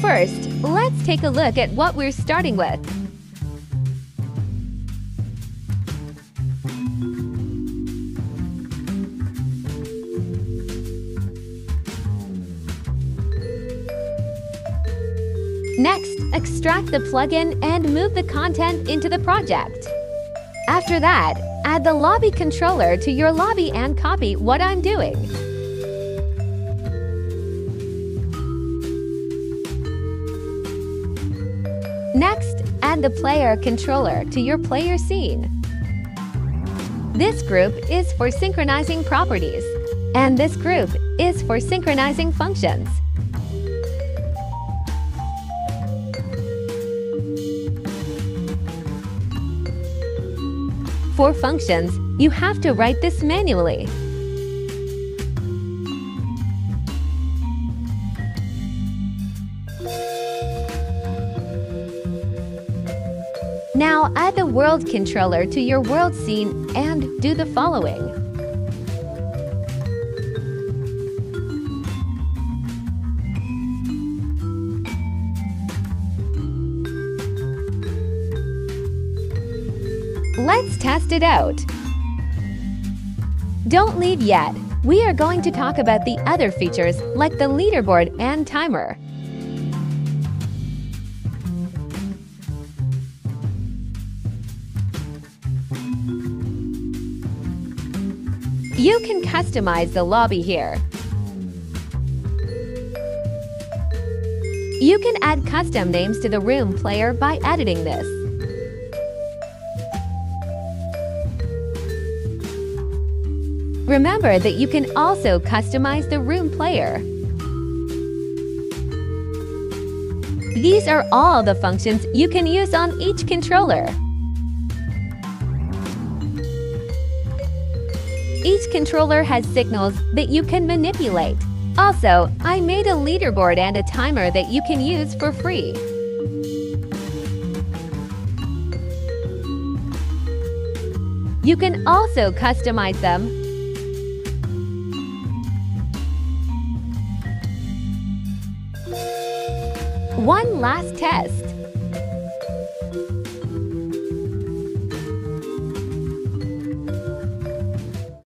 First, let's take a look at what we're starting with. Next, extract the plugin and move the content into the project. After that, add the lobby controller to your lobby and copy what I'm doing. Next, add the player controller to your player scene. This group is for synchronizing properties, and this group is for synchronizing functions. For functions, you have to write this manually. Now add the world controller to your world scene and do the following. Let's test it out. Don't leave yet. We are going to talk about the other features like the leaderboard and timer. You can customize the lobby here. You can add custom names to the room player by editing this. Remember that you can also customize the room player. These are all the functions you can use on each controller. Each controller has signals that you can manipulate. Also, I made a leaderboard and a timer that you can use for free. You can also customize them One last test.